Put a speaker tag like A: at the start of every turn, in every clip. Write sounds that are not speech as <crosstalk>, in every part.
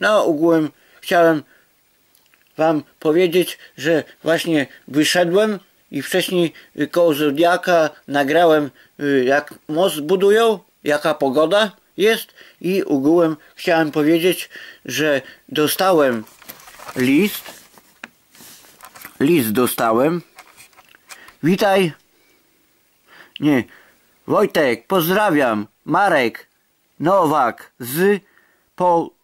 A: No ogółem chciałem wam powiedzieć, że właśnie wyszedłem i wcześniej koło Zodiaka nagrałem y, jak most budują, jaka pogoda jest i ogółem chciałem powiedzieć, że dostałem list. List dostałem. Witaj. Nie. Wojtek, pozdrawiam. Marek Nowak z Pobie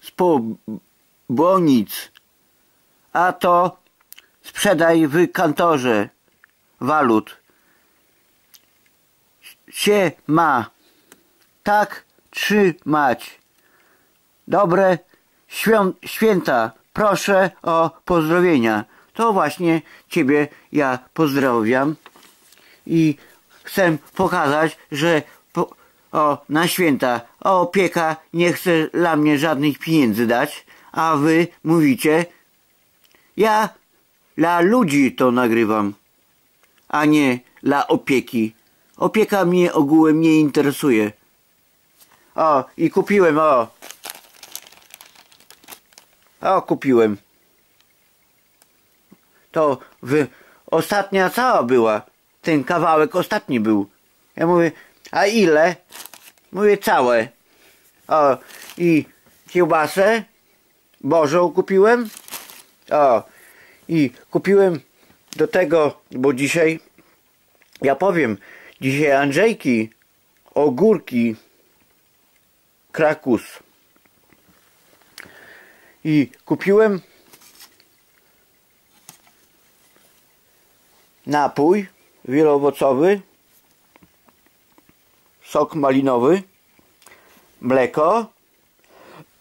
A: z Pobonic. A to sprzedaj w kantorze walut. Się ma. Tak trzymać. Dobre święta. Proszę o pozdrowienia. To właśnie Ciebie ja pozdrawiam i chcę pokazać, że po, o, na święta opieka nie chce dla mnie żadnych pieniędzy dać, a Wy mówicie, ja dla ludzi to nagrywam, a nie dla opieki. Opieka mnie ogółem nie interesuje. O, i kupiłem, o. O, kupiłem. To w, ostatnia cała była. Ten kawałek ostatni był. Ja mówię, a ile? Mówię, całe. O, i kiełbasę Bożą kupiłem. O, i kupiłem do tego, bo dzisiaj, ja powiem, dzisiaj Andrzejki, ogórki, krakus. I kupiłem napój wieloowocowy, sok malinowy, mleko,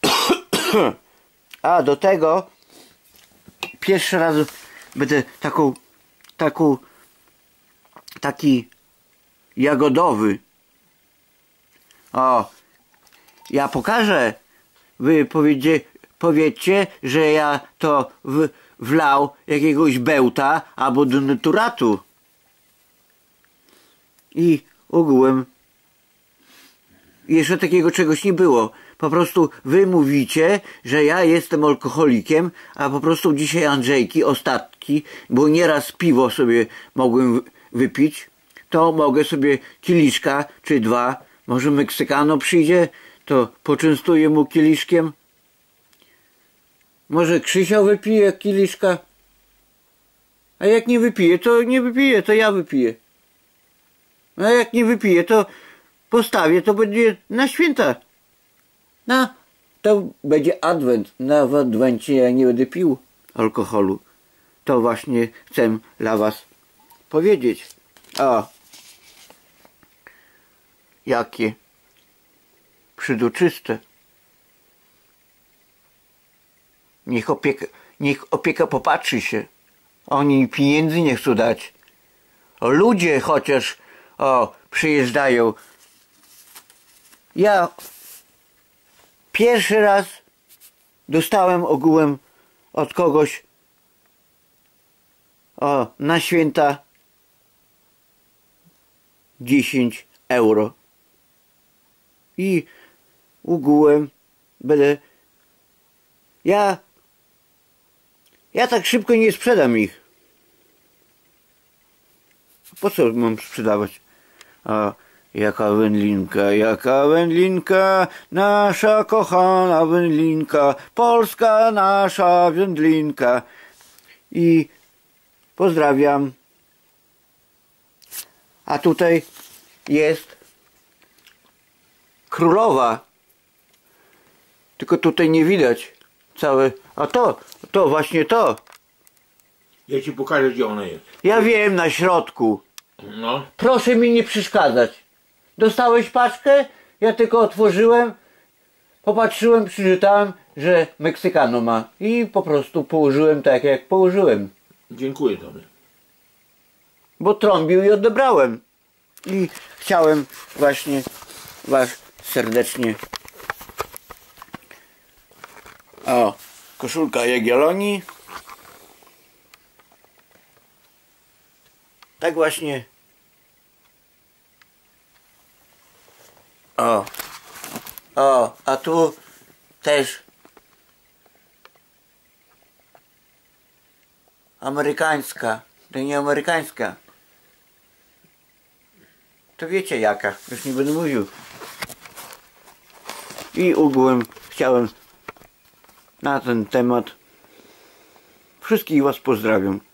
A: <clears throat> a do tego pierwszy raz będę taką, taką, taki jagodowy. O, ja pokażę. Wy powiedzie, powiecie, że ja to w, wlał jakiegoś bełta albo do naturatu. I ogółem jeszcze takiego czegoś nie było. Po prostu wy mówicie, że ja jestem alkoholikiem, a po prostu dzisiaj Andrzejki, ostatki, bo nieraz piwo sobie mogłem wypić, to mogę sobie kieliszka czy dwa, może Meksykano przyjdzie, to poczęstuję mu kieliszkiem. Może Krzysia wypije kieliszka? A jak nie wypije, to nie wypije, to ja wypiję. A jak nie wypije, to postawię, to będzie na święta. No, to będzie adwent. Na w adwencie ja nie będę pił alkoholu. To właśnie chcę dla was powiedzieć. O, jakie przyduczyste. Niech opieka, niech opieka popatrzy się. Oni pieniędzy nie chcą dać. Ludzie chociaż o, przyjeżdżają. Ja pierwszy raz dostałem ogółem od kogoś o, na święta 10 euro. I ogółem będę ja ja tak szybko nie sprzedam ich. Po co mam sprzedawać? A jaka wędlinka, jaka wędlinka, nasza kochana wędlinka, polska nasza wędlinka. I pozdrawiam. A tutaj jest królowa. Tylko tutaj nie widać całe. A to, to właśnie to.
B: Ja ci pokażę, gdzie ona jest.
A: Ja wiem na środku.
B: No,
A: Proszę mi nie przeszkadzać. Dostałeś paczkę? Ja tylko otworzyłem, popatrzyłem, przeczytałem, że Meksykano ma. I po prostu położyłem tak, jak położyłem.
B: dziękuję tobie.
A: Bo trąbił i odebrałem. I chciałem właśnie Was serdecznie. O, koszulka Jagiellonii. Tak właśnie O. O, a tu też amerykańska. To nie amerykańska. To wiecie jaka, już nie będę mówił. I ogółem chciałem na ten temat wszystkich Was pozdrawiam.